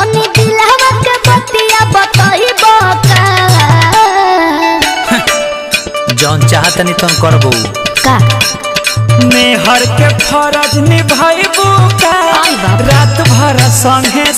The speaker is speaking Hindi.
तनी दिलवा के बतिया बताई बका जौन चाहतनी तुम करबो। का? मेहर के फरज निभाइबू का? रात भर संगे